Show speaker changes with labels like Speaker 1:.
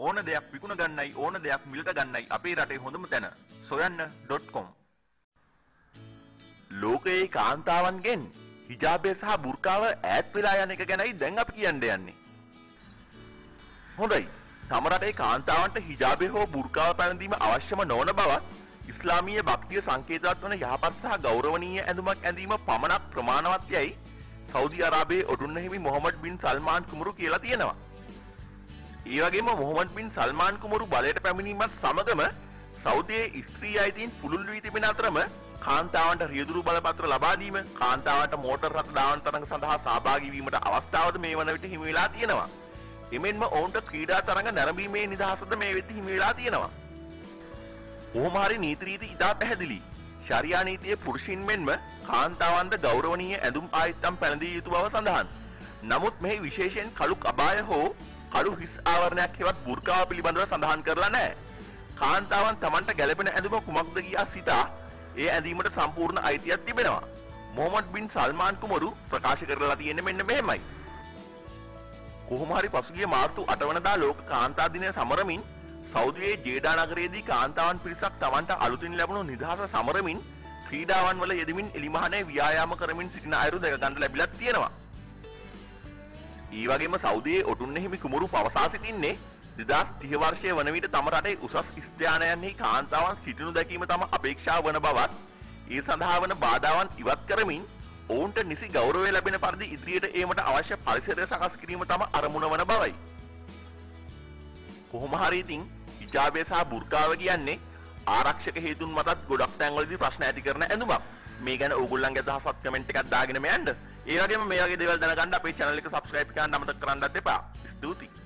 Speaker 1: ඕන දෙයක් විකුණ ගන්නයි ඕන දෙයක් මිලට ගන්නයි අපේ රටේ හොඳම තැන සොයන්න.com ලෝකයේ කාන්තාවන්ගෙන් හිජාබය සහ බුර්කාව ඈත් වෙලා යන එක ගැනයි දැන් අපි කියන්න යන්නේ. හොඳයි. තම රටේ කාන්තාවන්ට හිජාබය හෝ බුර්කාව පැනදීම අවශ්‍යම නොවන බවත් ඉස්ලාමීය භක්තිය සංකේතවත් වන යහපත් සහ ගෞරවනීය ඇඳුමක් ඇඳීම පමණක් ප්‍රමාණවත් යයි සෞදි අරාබයේ ඔටුන්න හිමි මොහොමඩ් බින් සල්මාන් කුමරු කියලා තියෙනවා. ඒ වගේම මොහොමඩ් බින් සල්මාන් කුමරු බලයට පැමිණීමත් සමගම සෞදියේ ස්ත්‍රී අයිතීන් පුළුල් වී තිබෙන අතරම කාන්තාවන්ට රියදුරු බලපත්‍ර ලබා දීම කාන්තාවන්ට මෝටර් රථ දාවන තරඟ සඳහා සහභාගී වීමට අවස්ථාවද මේ වන විට හිමි වෙලා තියෙනවා. එමෙන්ම ඔවුන්ට ක්‍රීඩා තරඟ නැරඹීමේ නිදහසද මේ වෙද්දි හිමි වෙලා තියෙනවා. කොහොම හරි නීති රීති ඉතා පැහැදිලි. ශරියා නීතියේ පුරුෂින් මෙන්ම කාන්තාවන්ද ගෞරවනීය ඇඳුම් ආයිත්තම් පැළඳිය යුතු බව සඳහන්. නමුත් මෙහි විශේෂයෙන් කළු අබාය හෝ කළු හිස් ආවරණයක් හෙවත් බුර්කාව පිළිබඳව සඳහන් කරලා නැහැ. කාන්තාවන් Tamanට ගැළපෙන ඇඳුම කුමක්ද කියා සිතා ඒ ඇඳීමට සම්පූර්ණ අයිතියක් තිබෙනවා. මොහොමඩ් බින් සල්මාන් කුමරු ප්‍රකාශ කරලා තියෙන්නේ මෙන්න මෙහෙමයි. කොහොම හරි පසුගිය මාර්තු 8 වනදා ලෝක කාන්තා දිනය සමරමින් සෞදියේ ජේඩා නගරයේදී කාන්තාවන් පිරිසක් Tamanට අලුතින් ලැබුණු නිදහස සමරමින් ක්‍රීඩාවන් වල යෙදමින් එලිමහනේ ව්‍යායාම කරමින් සිටින අයුරු දැක ගන්න ලැබිලා තියෙනවා. ඒ වගේම සෞදියේ ඔටුන්න හිමි කුමරු පවසා සිටින්නේ 2030 වර්ෂය වන විට තම රටේ උසස් ස්ථානයන්හි කාන්තාවන් සිටිනු දැකීම තම අපේක්ෂාව වන බවත් ඒ සඳහා වන බාධාවන් ඉවත් කරමින් ඔවුන්ට නිසි ගෞරවය ලැබෙන පරිදි ඉදිරියට ඒමට අවශ්‍ය පරිසරය සකස් කිරීම තම අරමුණ වන බවයි. කොහොම හරි ඉතින් හිජාබය සහ බුර්කාව කියන්නේ ආරක්ෂක හේතුන් මතත් ගොඩක් තැන්වලදී ප්‍රශ්න ඇති කරන ඇඳුමක්. මේ ගැන ඕගොල්ලන්ගේ අදහසත් කමෙන්ට් එකක් දාගෙන යන්න. ඒ වගේම මේ වගේ දේවල් දැනගන්න අපේ channel එක subscribe කරන්න අමතක කරන්නත් එපා. ස්තුතියි.